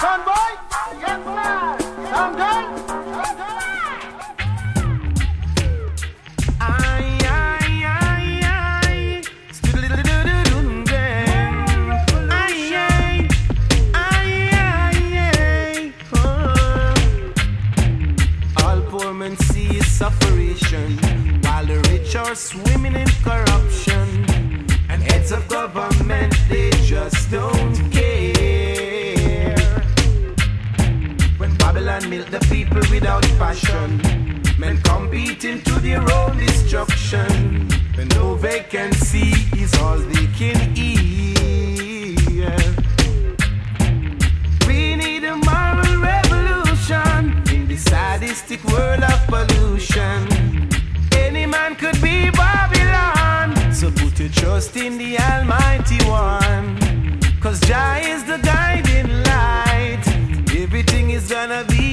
Son boy, get fly. Son girl, son girl. Ay, ay, ay, ay. Stu-du-du-du-du-dum, yeah. Ay, ay. Ay, ay, ay. Oh. All poor men see is sufferation, while the rich are swimming in corruption. Heads of government, they just don't care. When Babylon milk the people without passion, men competing to their own destruction. When no vacancy is all they can eat. We need a moral revolution in this sadistic world of pollution. Your trust in the Almighty One. Cause Jah is the guiding light. Everything is gonna be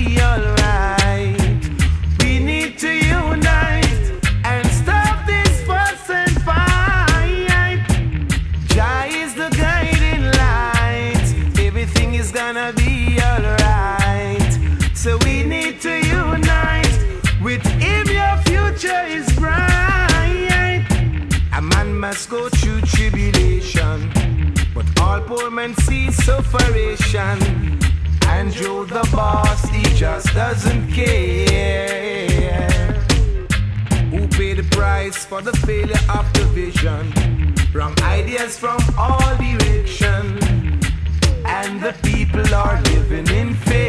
must go through tribulation, but all poor men see sufferation. And Joe the boss, he just doesn't care who pay the price for the failure of the vision. Wrong ideas from all direction, and the people are living in fear.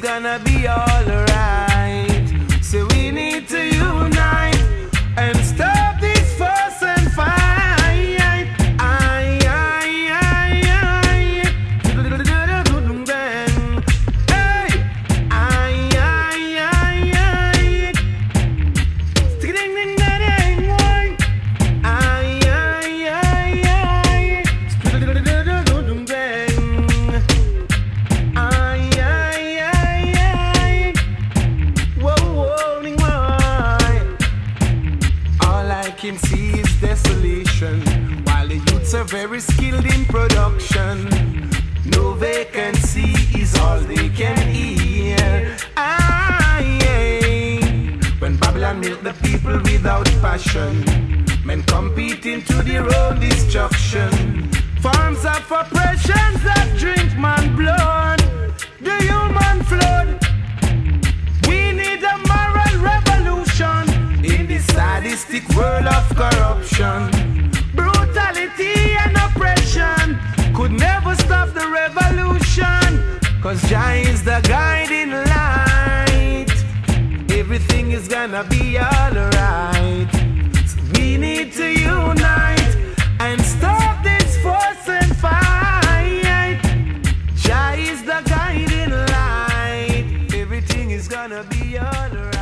Gonna be alright. Desolation, while the youths are very skilled in production. No vacancy is all they can hear. Ah, yeah. When Babylon milk the people without passion, men competing to their own destruction. Forms of oppression that drink man blood, the human flood. Cause Jah is the guiding light. Everything is gonna be alright. So we need to unite and stop this force and fight. Jah is the guiding light. Everything is gonna be alright.